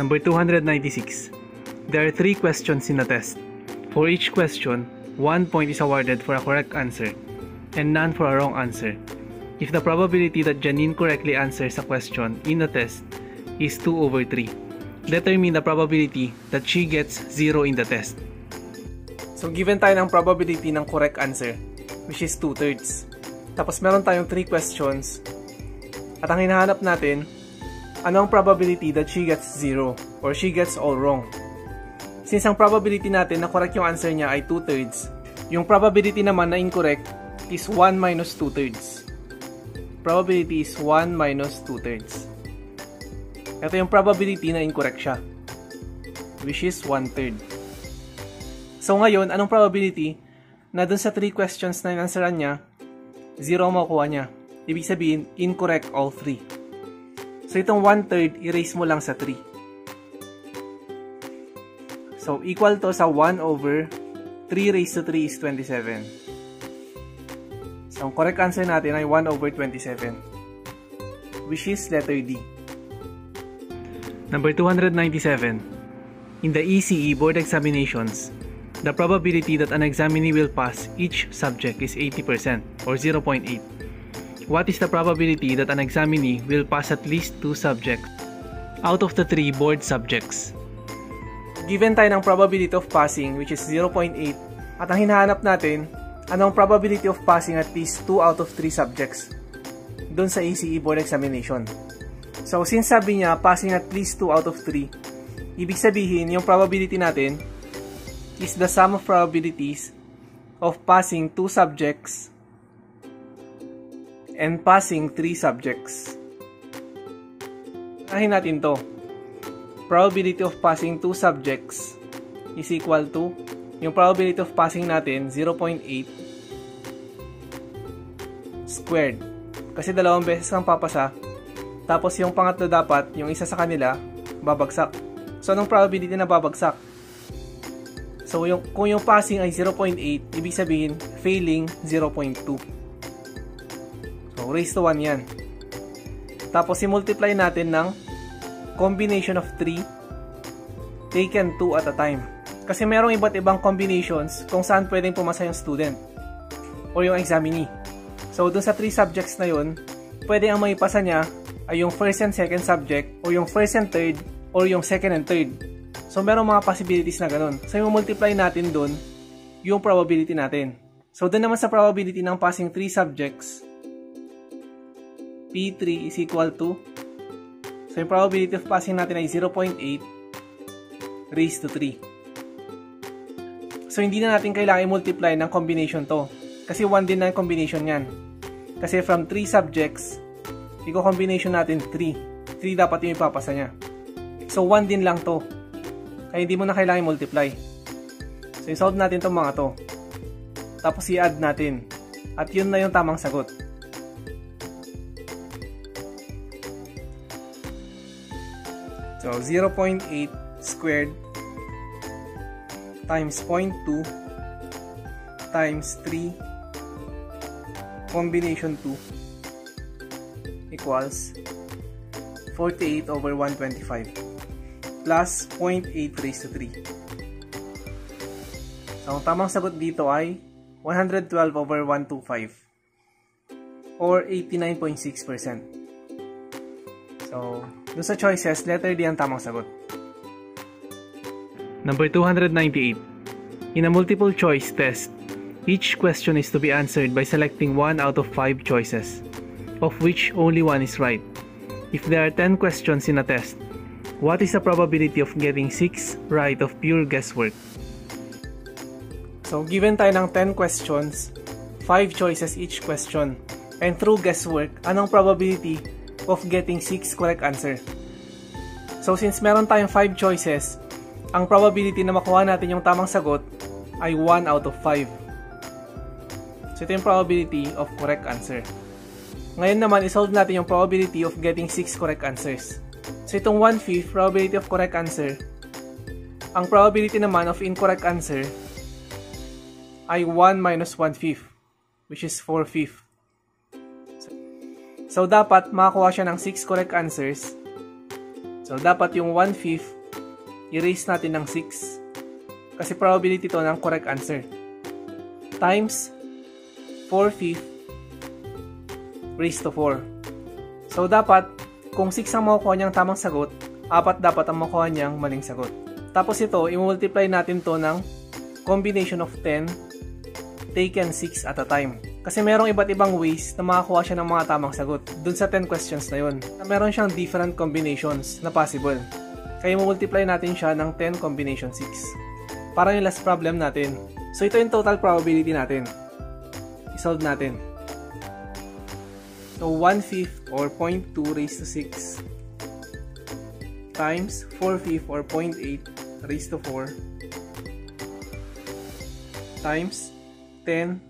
Number 296. There are three questions in the test. For each question, one point is awarded for a correct answer and none for a wrong answer. If the probability that Janine correctly answers a question in the test is 2 over 3, determine the probability that she gets 0 in the test. So given tayo ng probability ng correct answer, which is 2 thirds. Tapos meron tayong 3 questions. At ang hinahanap natin, ano ang probability that she gets 0 or she gets all wrong. Since ang probability natin na correct yung answer niya ay 2 thirds, yung probability naman na incorrect is 1 minus 2 thirds. Probability is 1 minus 2 thirds. Ito yung probability na incorrect siya. Which is 1 third. So ngayon, anong probability na dun sa 3 questions na inansweran niya, 0 makukuha niya. Ibig sabihin, incorrect all 3. So itong 1 third, erase mo lang sa 3. So equal to sa 1 over 3 raised to 3 is 27. So, ang correct answer natin ay 1 over 27, which is letter D. Number 297. In the ECE board examinations, the probability that an examinee will pass each subject is 80% or 0.8. What is the probability that an examinee will pass at least 2 subjects out of the 3 board subjects? Given tayo ng probability of passing which is 0.8 at ang hinahanap natin anong probability of passing at least 2 out of 3 subjects doon sa ACE board examination. So, since sabi niya, passing at least 2 out of 3, ibig sabihin, yung probability natin is the sum of probabilities of passing 2 subjects and passing 3 subjects. Ahin natin to. Probability of passing 2 subjects is equal to yung probability of passing natin, 0.8 squared. Kasi dalawang beses kang papasa, tapos yung pangatlo dapat, yung isa sa kanila, babagsak. So, anong probability na babagsak? So, yung, kung yung passing ay 0.8, ibig sabihin, failing 0.2. So, raise to 1 yan. Tapos, i-multiply natin ng combination of 3 taken 2 at a time. Kasi merong iba't ibang combinations kung saan pwedeng pumasa yung student o yung examinee. So, dun sa 3 subjects na yun, pwede ang maipasa niya ay yung first and second subject o yung first and third or yung second and third. So, merong mga possibilities na ganun. So, yung multiply natin dun yung probability natin. So, dun naman sa probability ng passing 3 subjects, P3 is equal to So, yung probability of passing natin ay 0.8 raised to 3. So, hindi na natin kailangan i-multiply ng combination to. Kasi 1 din na yung combination yan. Kasi from 3 subjects, i-combination natin 3. 3 dapat yung ipapasa niya. So, 1 din lang to. Kaya hindi mo na kailangan i-multiply. So, i-solve natin itong mga to. Tapos, i-add natin. At yun na yung tamang sagot. So, 0.8 squared times 0.2 times 3 combination 2 equals 48 over 125 plus 0.8 raised to 3. So, ang tamang sagot dito ay 112 over 125 or 89.6%. So, dun sa choices, letter D ang tamang sagot. Number 298. In a multiple choice test, each question is to be answered by selecting one out of 5 choices, of which only one is right. If there are 10 questions in a test, what is the probability of getting 6 right of pure guesswork? So, given tayo ng 10 questions, 5 choices each question, and through guesswork, anong probability of getting 6 correct answer? So, since meron tayong 5 choices, ang probability na makuha natin yung tamang sagot ay 1 out of 5. So ito yung probability of correct answer. Ngayon naman, isolve natin yung probability of getting 6 correct answers. So itong 1/5 probability of correct answer, ang probability naman of incorrect answer ay 1 minus 1/5, which is 4/5. So, so dapat makakuha siya ng 6 correct answers. So dapat yung 1 fifth, erase natin ng 6. Kasi probability to ng correct answer. Times 4 fifth raised to 4. So, dapat, kung 6 ang makukuha niyang tamang sagot, apat dapat ang makukuha niyang maling sagot. Tapos ito, i-multiply natin to ng combination of 10 taken 6 at a time. Kasi merong iba't ibang ways na makakuha siya ng mga tamang sagot dun sa 10 questions na yun. Meron siyang different combinations na possible. Kaya multiply natin siya ng 10 combination 6. Para yung last problem natin. So ito yung total probability natin. I-solve natin. So 1 fifth or 0.2 raised to 6 times 4 fifth or 0.8 raised to 4 times 10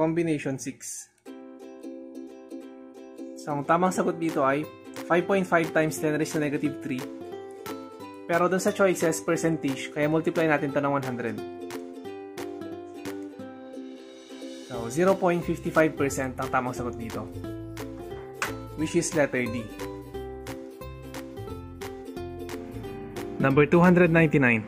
combination 6. So, ang tamang sagot dito ay 5.5 times 10 raised to negative 3. Pero dun sa choices, percentage, kaya multiply natin to ng 100. So, 0.55% ang tamang sagot dito. Which is letter D. Number 299.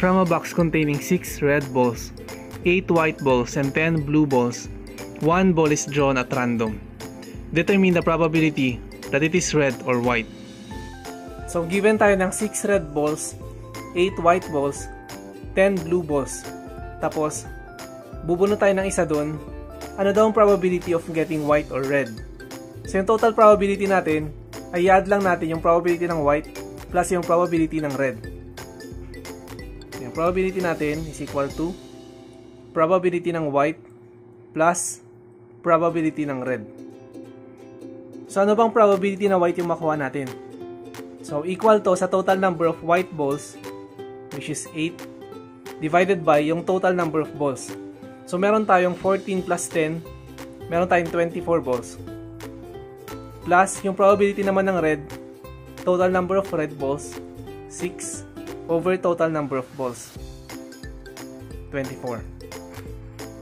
From a box containing 6 red balls, 8 white balls and 10 blue balls, one ball is drawn at random. Determine the probability that it is red or white. So given tayo ng 6 red balls, 8 white balls, 10 blue balls. Tapos, bubunot tayo ng isa doon. Ano daw ang probability of getting white or red? So yung total probability natin, ay i-add lang natin yung probability ng white plus yung probability ng red. Yung probability natin is equal to probability ng white plus probability ng red. So ano bang probability na white yung makuha natin? So equal to sa total number of white balls which is 8 divided by yung total number of balls. So meron tayong 14 plus 10, meron tayong 24 balls. Plus yung probability naman ng red, total number of red balls 6 over total number of balls 24.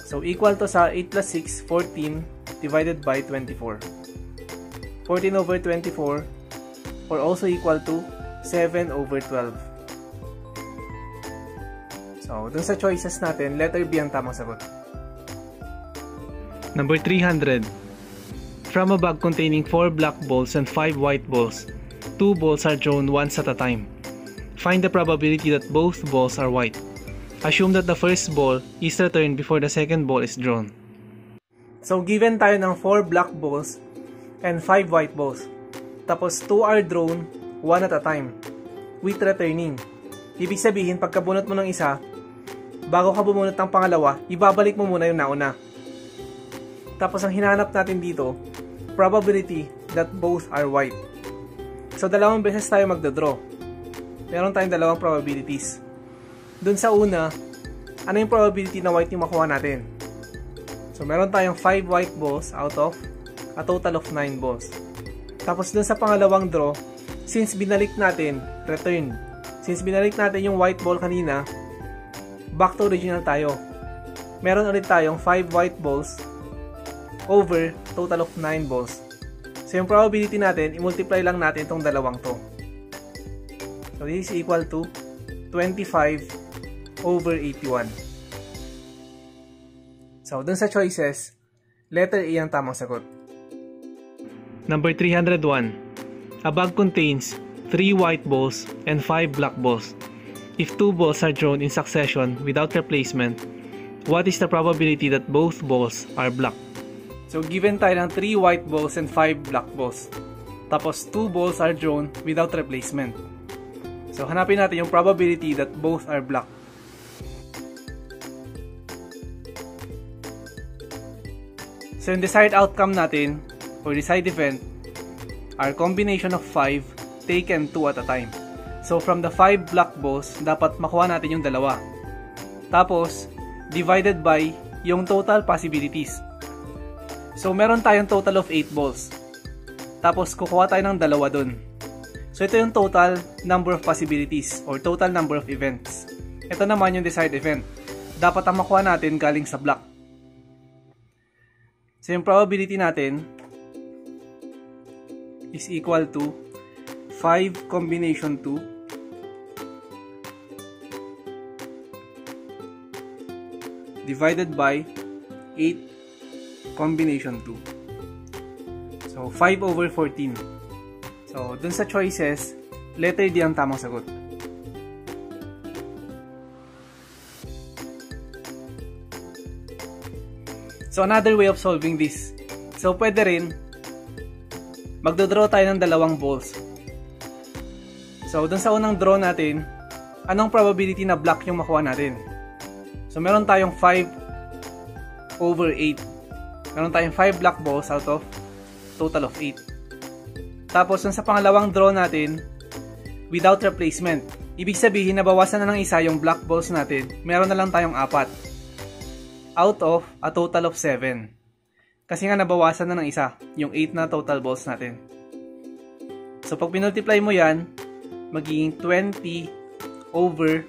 So, equal to sa 8 plus 6, 14 divided by 24. 14 over 24 or also equal to 7 over 12. So, dun sa choices natin, letter B ang tamang sagot. Number 300. From a bag containing 4 black balls and 5 white balls, 2 balls are drawn once at a time. Find the probability that both balls are white. Assume that the first ball is returned before the second ball is drawn. So, given tayo ng 4 black balls and 5 white balls. Tapos, 2 are drawn, 1 at a time. With returning. Ibig sabihin, pagka bunot mo ng isa, bago ka bumunot ng pangalawa, ibabalik mo muna yung nauna. Tapos, ang hinahanap natin dito, probability that both are white. So, dalawang beses tayo magdodraw. Meron tayong dalawang probabilities dun sa una, ano yung probability na white yung makuha natin? So, meron tayong 5 white balls out of a total of 9 balls. Tapos dun sa pangalawang draw, since binalik natin, return. Since binalik natin yung white ball kanina, back to original tayo. Meron ulit tayong 5 white balls over total of 9 balls. So, yung probability natin, i-multiply lang natin itong dalawang to. So, this is equal to 25 over 81. So, dun sa choices, letter A ang tamang sagot. Number 301. A bag contains 3 white balls and 5 black balls. If two balls are drawn in succession without replacement, what is the probability that both balls are black? So, given tayo ng 3 white balls and 5 black balls. Tapos, 2 balls are drawn without replacement. So, hanapin natin yung probability that both are black. So yung desired outcome natin or desired event are combination of 5 taken 2 at a time. So from the 5 black balls, dapat makuha natin yung dalawa. Tapos, divided by yung total possibilities. So meron tayong total of 8 balls. Tapos kukuha tayo ng dalawa dun. So ito yung total number of possibilities or total number of events. Ito naman yung desired event. Dapat ang makuha natin galing sa black. So yung probability natin is equal to 5 combination 2 divided by 8 combination 2. So, 5 over 14. So, dun sa choices, letter D ang tamang sagot. So, another way of solving this. So, pwede rin, magdodraw tayo ng dalawang balls. So, dun sa unang draw natin, anong probability na black yung makuha natin? So, meron tayong 5 over 8. Meron tayong 5 black balls out of total of 8. Tapos, dun sa pangalawang draw natin, without replacement. Ibig sabihin, nabawasan na ng isa yung black balls natin, meron na lang tayong apat out of a total of 7. Kasi nga nabawasan na ng isa, yung 8 na total balls natin. So pag pinultiply mo yan, magiging 20 over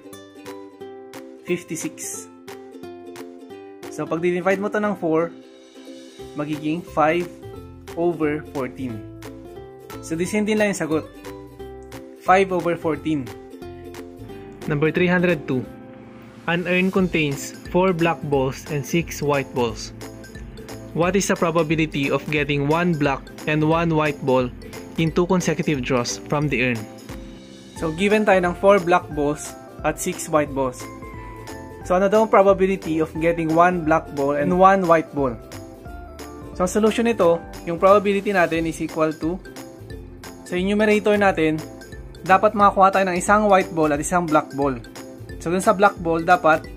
56. So pag divide mo to ng 4, magiging 5 over 14. So this hindi lang yung sagot. 5 over 14. Number 302. An urn contains 4 black balls and 6 white balls. What is the probability of getting 1 black and 1 white ball in 2 consecutive draws from the urn? So, given tayo ng 4 black balls at 6 white balls. So, ano daw ang probability of getting 1 black ball and 1 white ball? So, ang solution nito, yung probability natin is equal to sa so, numerator natin, dapat makakuha tayo ng isang white ball at isang black ball. So, dun sa black ball, dapat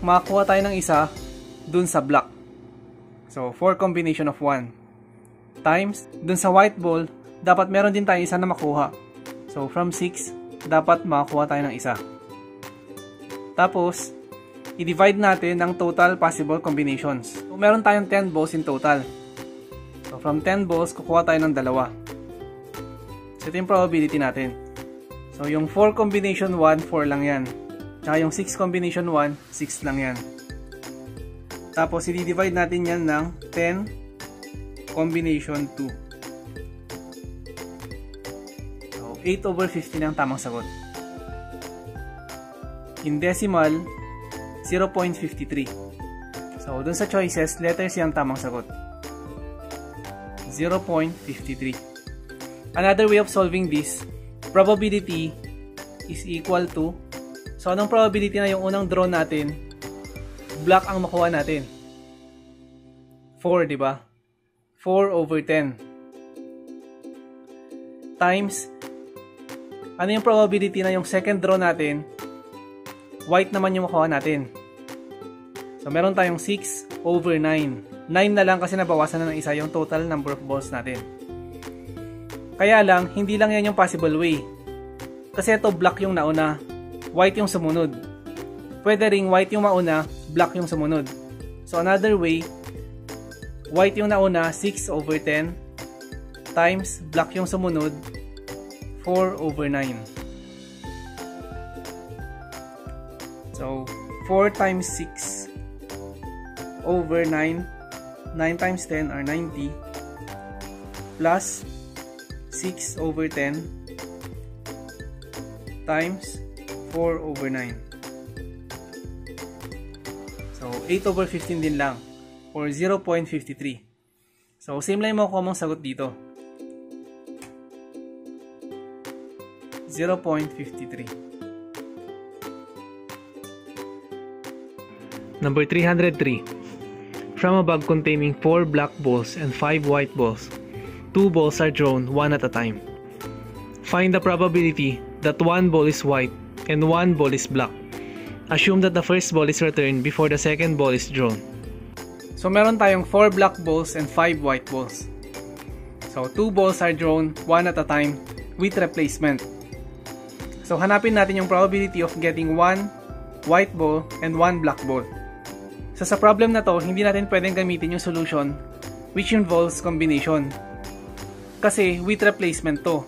makakuha tayo ng isa dun sa black. So, 4 combination of 1 times dun sa white ball, dapat meron din tayo isa na makuha. So, from 6, dapat makakuha tayo ng isa. Tapos, i-divide natin ang total possible combinations. So, meron tayong 10 balls in total. So, from 10 balls, kukuha tayo ng dalawa. So, ito yung probability natin. So, yung 4 combination 1, 4 lang yan. Tsaka yung 6 combination 1, 6 lang yan. Tapos, i-divide natin yan ng 10 combination 2. So, 8 over 15 ang tamang sagot. In decimal, 0.53. So, dun sa choices, letter C ang tamang sagot. 0.53. Another way of solving this, probability is equal to So, anong probability na yung unang draw natin, black ang makuha natin? 4, di ba? 4 over 10. Times, ano yung probability na yung second draw natin, white naman yung makuha natin? So, meron tayong 6 over 9. 9 na lang kasi nabawasan na ng isa yung total number of balls natin. Kaya lang, hindi lang yan yung possible way. Kasi ito black yung nauna white yung sumunod. Pwede ring white yung mauna, black yung sumunod. So another way, white yung nauna, 6 over 10 times black yung sumunod, 4 over 9. So 4 times 6 over 9, 9 times 10 are 90 plus 6 over 10 times 4 over 9. So, 8 over 15 din lang. Or 0.53. So, same lang yung makukuha mong sagot dito. 0.53. Number 303. From a bag containing 4 black balls and 5 white balls, 2 balls are drawn one at a time. Find the probability that one ball is white and one ball is black. Assume that the first ball is returned before the second ball is drawn. So meron tayong 4 black balls and 5 white balls. So 2 balls are drawn one at a time with replacement. So hanapin natin yung probability of getting 1 white ball and 1 black ball. So sa problem na to, hindi natin pwedeng gamitin yung solution which involves combination. Kasi with replacement to.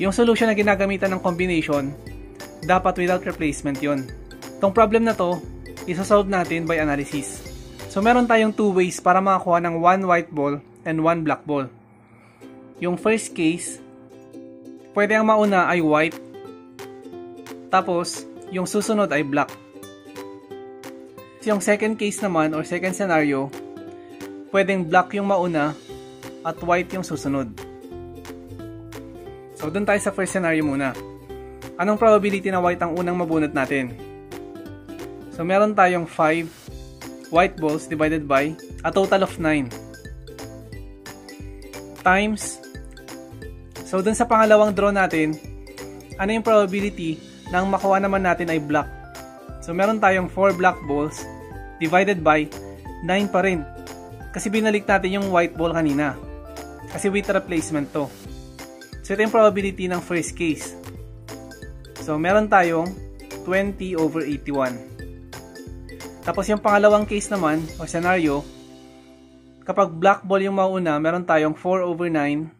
Yung solution na ginagamitan ng combination dapat without replacement yon. Tong problem na to, isa-solve natin by analysis. So meron tayong two ways para makakuha ng one white ball and one black ball. Yung first case, pwede ang mauna ay white, tapos yung susunod ay black. So, yung second case naman or second scenario, pwedeng black yung mauna at white yung susunod. So, dun tayo sa first scenario muna. Anong probability na white ang unang mabunot natin? So, meron tayong 5 white balls divided by a total of 9 times So, dun sa pangalawang draw natin, ano yung probability nang makuha naman natin ay black? So, meron tayong 4 black balls divided by 9 pa rin. Kasi binalik natin yung white ball kanina. Kasi with replacement to. So, ito yung probability ng first case. So, meron tayong 20 over 81. Tapos yung pangalawang case naman, o scenario, kapag black ball yung mauna, meron tayong 4 over 9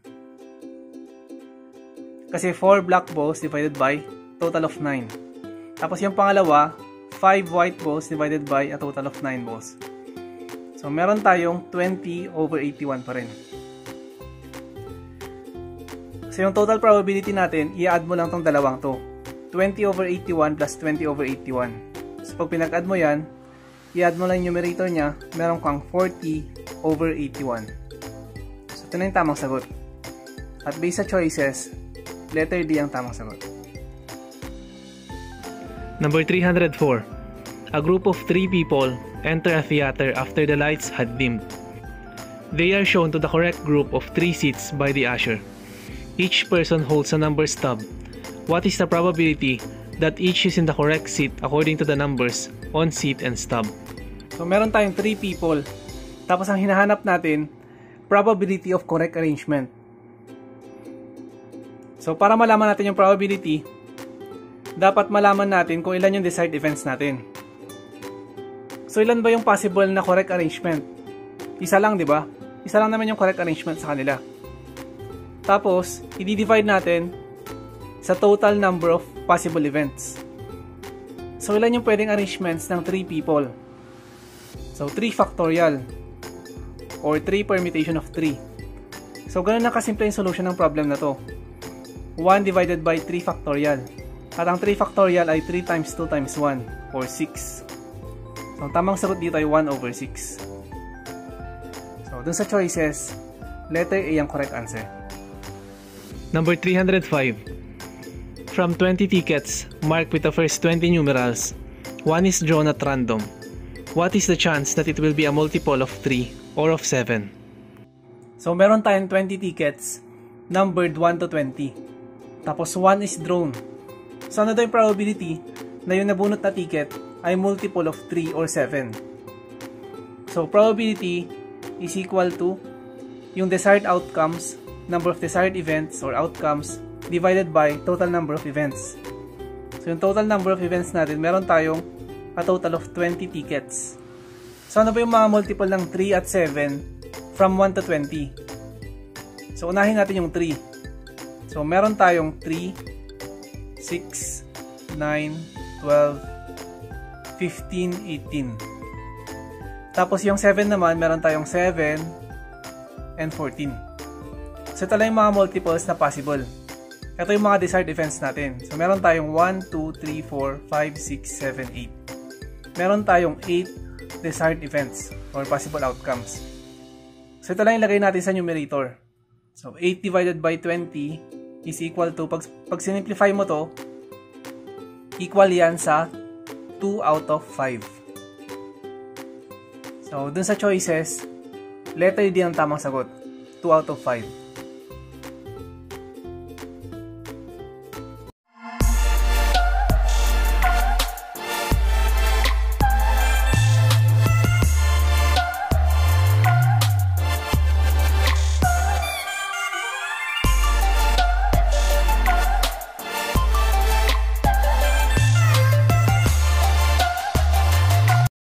kasi 4 black balls divided by total of 9. Tapos yung pangalawa, 5 white balls divided by a total of 9 balls. So meron tayong 20 over 81 pa rin. So yung total probability natin, i-add mo lang tong dalawang to. 20 over 81 plus 20 over 81. So pag pinag-add mo yan, i-add mo lang yung numerator niya, meron kang 40 over 81. So ito na yung tamang sagot. At based sa choices, Letter D ang tamang sagot. Number 304. A group of three people enter a theater after the lights had dimmed. They are shown to the correct group of three seats by the usher. Each person holds a number stub. What is the probability that each is in the correct seat according to the numbers on seat and stub? So meron tayong three people. Tapos ang hinahanap natin, probability of correct arrangement. So, para malaman natin yung probability, dapat malaman natin kung ilan yung desired events natin. So, ilan ba yung possible na correct arrangement? Isa lang, di ba? Isa lang naman yung correct arrangement sa kanila. Tapos, i-divide natin sa total number of possible events. So, ilan yung pwedeng arrangements ng 3 people? So, 3 factorial or 3 permutation of 3. So, ganun na kasimple yung solution ng problem na to. 1 divided by 3 factorial. At ang 3 factorial ay 3 times 2 times 1 or 6. So, ang tamang sagot dito ay 1 over 6. So, dun sa choices, letter A ang correct answer. Number 305. From 20 tickets marked with the first 20 numerals, one is drawn at random. What is the chance that it will be a multiple of 3 or of 7? So, meron tayong 20 tickets numbered 1 to 20. Tapos 1 is drawn. So ano daw yung probability na yung nabunot na ticket ay multiple of 3 or 7. So probability is equal to yung desired outcomes, number of desired events or outcomes divided by total number of events. So yung total number of events natin, meron tayong a total of 20 tickets. So ano ba yung mga multiple ng 3 at 7 from 1 to 20? So unahin natin yung 3. So, meron tayong 3, 6, 9, 12, 15, 18. Tapos yung 7 naman, meron tayong 7 and 14. So, ito lang yung mga multiples na possible. Ito yung mga desired events natin. So, meron tayong 1, 2, 3, 4, 5, 6, 7, 8. Meron tayong 8 desired events or possible outcomes. So, ito lang ilagay natin sa numerator. So, 8 divided by 20 is equal to, pag, pag sinimplify mo to, equal yan sa 2 out of 5. So, dun sa choices, letter D ang tamang sagot. 2 out of 5.